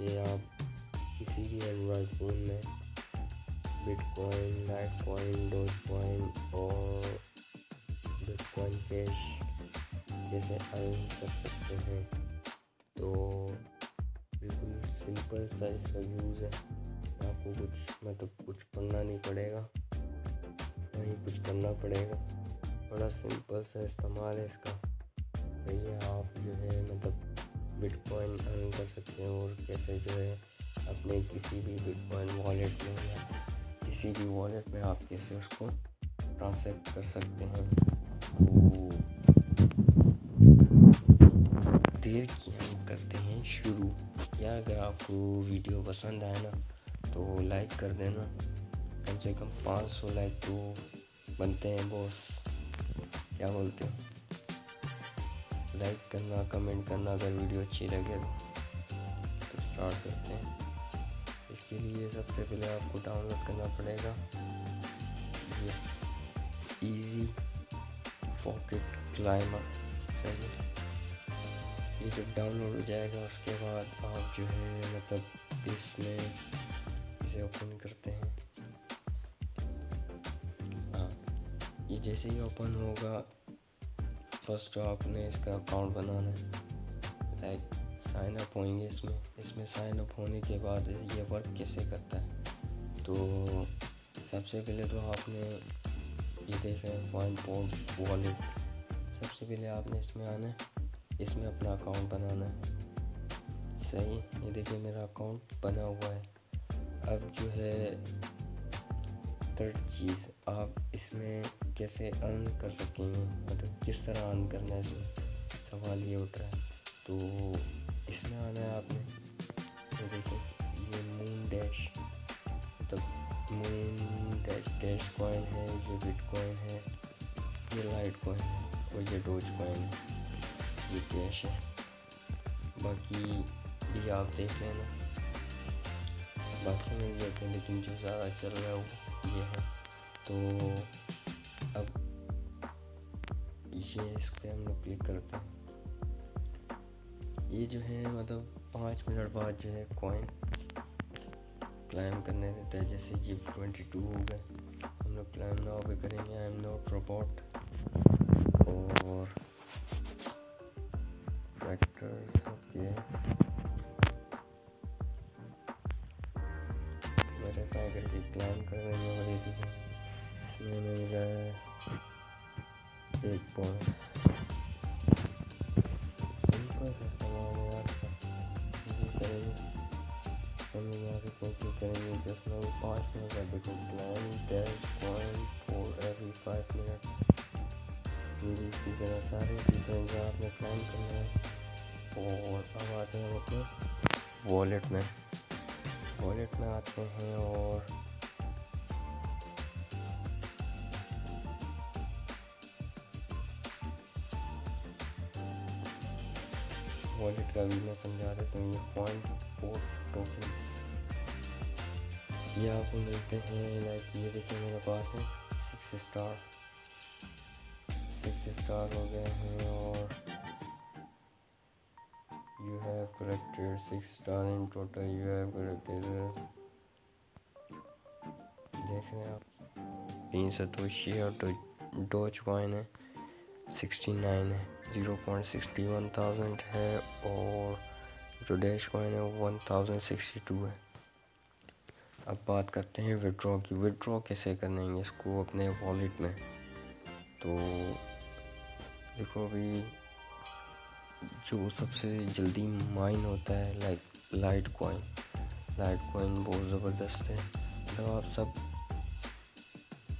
किसी भी Android phone में bitcoin light coin dose coin और बिटकॉइन कैश जैसे अर्न कर सकते हैं। तो बिल्कुल सिंपल सा इसका यूज़ है। आपको कुछ मतलब कुछ पढ़ना नहीं पड़ेगा। नहीं कुछ करना पड़ेगा। बड़ा सिंपल सा इस्तेमाल है इसका। सही है, आप जो है मतलब बिटकॉइन अर्न कर सकते हैं और कैसे जो है अपने किसी भी बिटकॉइन वॉलेट में या किसी भी वॉलेट में आप कैसे उसको ट्रांसफ़र कर सकते हैं। तो देर की हम करते हैं शुरू। या अगर आपको वीडियो पसंद आए ना तो लाइक कर देना। कम से कम 500 लाइक तो बनते हैं बॉस क्या बोलते हो? लाइक करना कमेंट करना अगर वीडियो अच्छी लगे तो। स्टार्ट करते हैं। इसके लिए सबसे पहले आपको डाउनलोड करना पड़ेगा। ये इजी पॉकेट क्लाइमर सही। ये जब डाउनलोड हो जाएगा, उसके बाद आप जो है मतलब इसमें इसे ओपन करते हैं। हाँ। ये जैसे ही ओपन होगा फ़र्स्ट तो आपने इसका अकाउंट बनाना है लाइक साइन अप होंगे इसमें। इसमें साइन अप होने के बाद ये वर्क कैसे करता है? तो सबसे पहले तो आपने ये देखें पॉइंट पोर्ट वॉलेट सबसे पहले आपने इसमें आना है, इसमें अपना अकाउंट बनाना है। सही, ये देखिए मेरा अकाउंट बना हुआ है। अब जो है थर्ड चीज़। आप इसमें कैसे अर्न कर सकेंगे मतलब किस तरह अर्न करना है इसमें? सवाल ये उठ रहा है। तो इसमें आना है आपने? तो देखिए, ये मून डैश मतलब मून डैश डैश कॉइन है, ये बिट कॉइन है, ये लाइट कॉइन है, और ये डोज कॉइन है, ये कैश है। बाकी भी आप देख लेना। बाकी में भी लेकिन जो ज़्यादा चल रहा है वो ये है। तो अब ये इस पर हम लोग क्लिक करते हैं। ये जो है मतलब पाँच मिनट बाद जो है कॉइन क्लाइम करने देता है। जैसे ये ट्वेंटी टू हो गए हम लोग क्लाइम नाउ भी करेंगे। आई एम नॉट रोबोट और फैक्टर्स एक पॉइंट करेंगे हम यहाँ से कॉपी करेंगे जस्ट नाउ पाँच मिनट का देखो plan Dash coin for every five minute ये इसी तरह सारे आपने प्लान करना है और अब आते हैं अपने वॉलेट में वॉलेट में आते हैं और वॉलेट का भी मैं समझा देता हूँ ये पॉइंट फोर टोकन्स ये आपको मिलते हैं लाइक ये देखिए मेरे पास है सिक्स स्टार सिक्स स्टार हो गए हैं और you have collected six star in total, you have collected देख रहे हैं आप। तीन सतोशी और डोज कॉइन है सिक्सटी नाइन है। Zero point sixty one thousand है और जो डैश कॉइन है वो वन थाउज़ेंड सिक्सटी टू है। अब बात करते हैं विड्रॉ की। विड्रॉ कैसे करनेंगे इसको अपने वॉलेट में? तो देखो अभी जो सबसे जल्दी माइन होता है, like light coin. Light coin बहुत ज़बरदस्त है। मतलब आप सब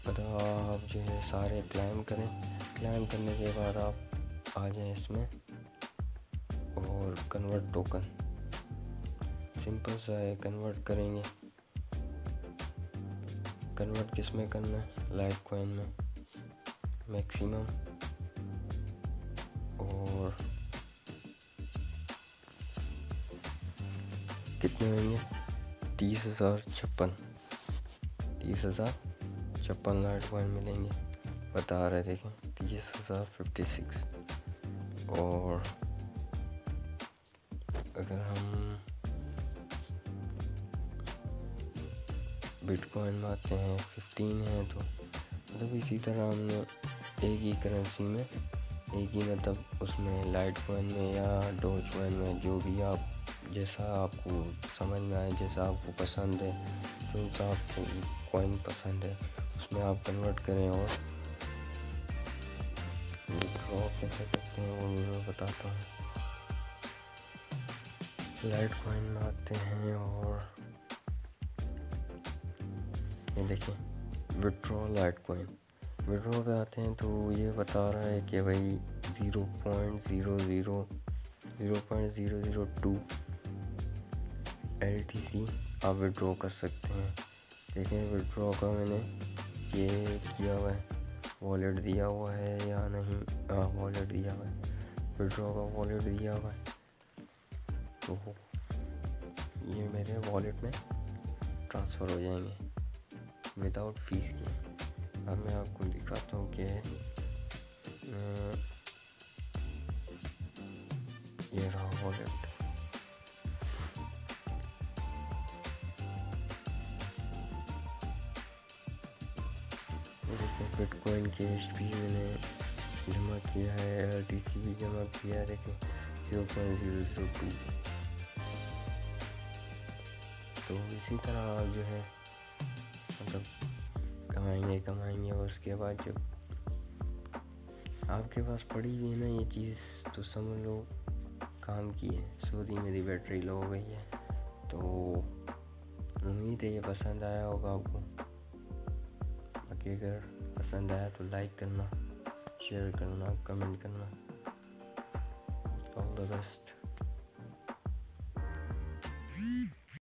मतलब आप जो है सारे क्लाइम करें। क्लाइम करने के बाद आप आ जाएँ इसमें। और कन्वर्ट टोकन सिंपल सा है कन्वर्ट करेंगे। कन्वर्ट किसमें करना है? लाइट कॉइन में। मैक्सिमम और कितने होंगे? तीस हज़ार छप्पन। तीस हज़ार छप्पन लाइट कॉइन मिलेंगे। बता रहे देखें तीस हज़ार फिफ्टी सिक्स और अगर हम बिटकॉइन में आते हैं फिफ्टीन है तो मतलब इसी तरह हमने एक ही करेंसी में, एक ही मतलब उसमें लाइट कॉइन में या डोज कॉइन में जो भी आप, जैसा आपको समझ में आए, जैसा आपको पसंद है, जो सा आपको कॉइन पसंद है, उसमें आप कन्वर्ट करें और ड्रॉ कैसे करते हैं वो मैं बताता हूँ। लाइट कॉइन आते हैं और ये देखिए विड्रॉ लाइट कॉइन विड्रॉ पे आते हैं तो ये बता रहा है कि भाई zero point zero zero zero point zero zero two L T C आप विड्रॉ कर सकते हैं। देखें विड्रॉ का मैंने ये किया हुआ है। वॉलेट दिया हुआ है या नहीं? हाँ वॉलेट दिया हुआ है। विड्रॉ का वॉलेट दिया हुआ है। तो ये मेरे वॉलेट में ट्रांसफ़र हो जाएँगे। विदाउट फ़ीस के। अब मैं आपको दिखाता हूँ कि ये रहा वॉलेट। बिटकॉइन कैश भी मैंने जमा किया है एल टी सी भी जमा किया है देखें zero point zero zero two तो इसी तरह आप जो है मतलब कमाएँगे कमाएँगे, और उसके बाद जब आपके पास पड़ी हुई है ना ये चीज़ तो समझ लो काम की है, सऊदी मेरी बैटरी लो हो गई है। तो उम्मीद है ये पसंद आया होगा आपको। बाकी अगर पसंद आया तो लाइक करना शेयर करना कमेंट करना। All the best